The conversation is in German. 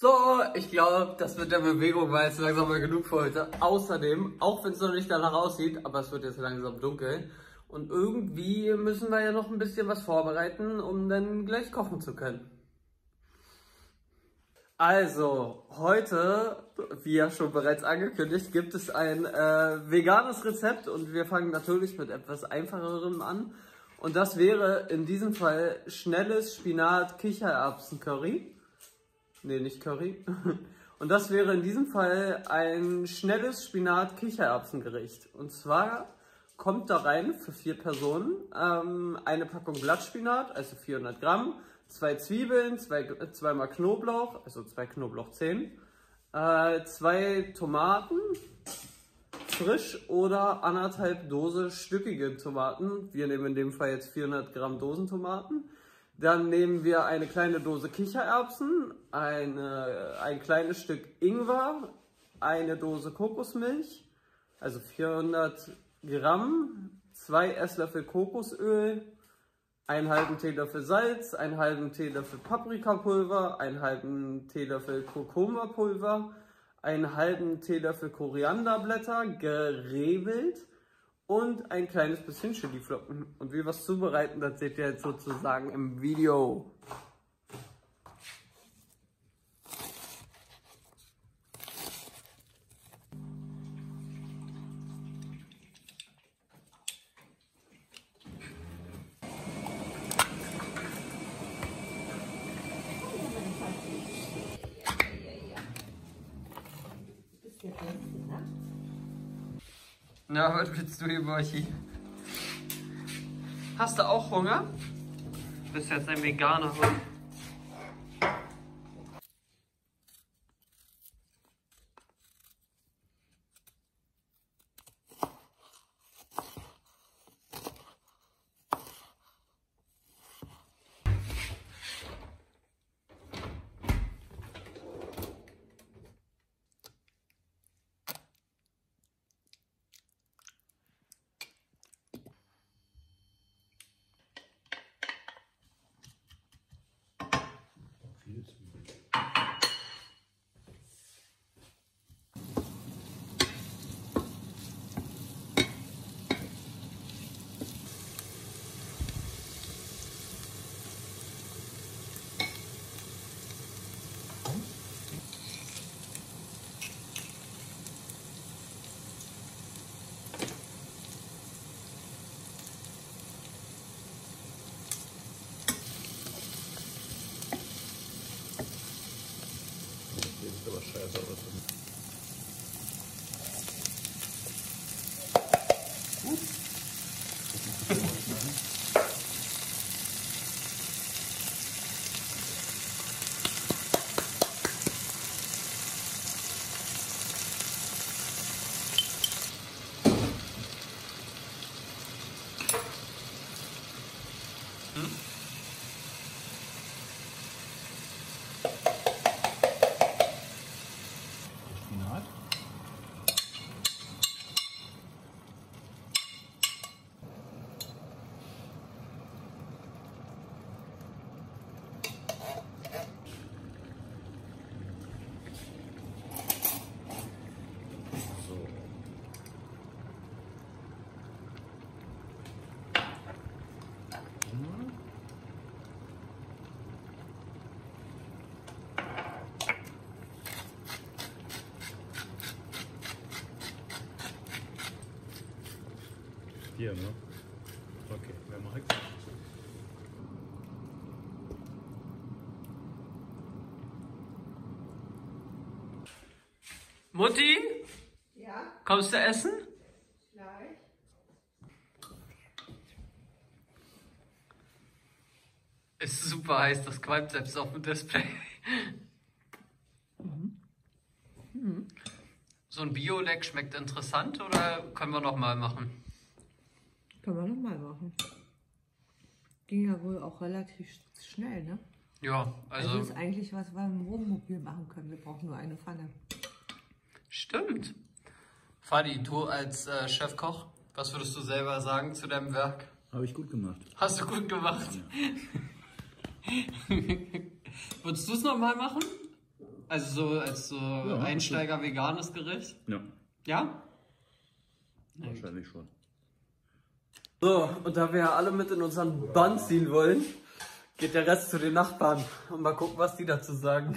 So, ich glaube, das mit der Bewegung war jetzt langsam mal genug für heute. Außerdem, auch wenn es noch nicht danach aussieht, aber es wird jetzt langsam dunkel. Und irgendwie müssen wir ja noch ein bisschen was vorbereiten, um dann gleich kochen zu können. Also, heute, wie ja schon bereits angekündigt, gibt es ein äh, veganes Rezept und wir fangen natürlich mit etwas einfacherem an. Und das wäre in diesem Fall schnelles Spinat-Kichererbsen-Curry. Nee, nicht Curry. Und das wäre in diesem Fall ein schnelles Spinat-Kichererbsengericht. Und zwar kommt da rein für vier Personen ähm, eine Packung Blattspinat, also 400 Gramm, zwei Zwiebeln, zwei, zweimal Knoblauch, also zwei Knoblauchzehen, äh, zwei Tomaten, frisch oder anderthalb Dose stückige Tomaten. Wir nehmen in dem Fall jetzt 400 Gramm Dosentomaten. Dann nehmen wir eine kleine Dose Kichererbsen, eine, ein kleines Stück Ingwer, eine Dose Kokosmilch, also 400 Gramm, zwei Esslöffel Kokosöl, einen halben Teelöffel Salz, einen halben Teelöffel Paprikapulver, einen halben Teelöffel Kurkuma-Pulver, einen halben Teelöffel Korianderblätter, gerebelt und ein kleines bisschen Chiliflocken. Und wie wir es zubereiten, das seht ihr jetzt sozusagen im Video. Na, was willst du hier, Borchi? Hast du auch Hunger? Du bist jetzt ein Veganer, oder? 응? Hier, ne? Okay, wer mache ich? Mutti, Ja, kommst du essen? gleich. Ist super heiß, das qualmt selbst auf dem Display. So ein Bio-Leck schmeckt interessant oder können wir noch mal machen? Können wir nochmal machen. Ging ja wohl auch relativ sch- schnell, ne? Ja, Also, also ist eigentlich was wir im Wohnmobil machen können. Wir brauchen nur eine Pfanne. stimmt. Fadi, du als äh, Chefkoch, was würdest du selber sagen zu deinem Werk? Habe ich gut gemacht. Hast du gut gemacht. Würdest du es nochmal machen? Also so als so Einsteiger veganes Gericht? Ja, Ja? wahrscheinlich schon. So, und da wir ja alle mit in unseren Bann ziehen wollen, geht der Rest zu den Nachbarn. Und mal gucken, was die dazu sagen.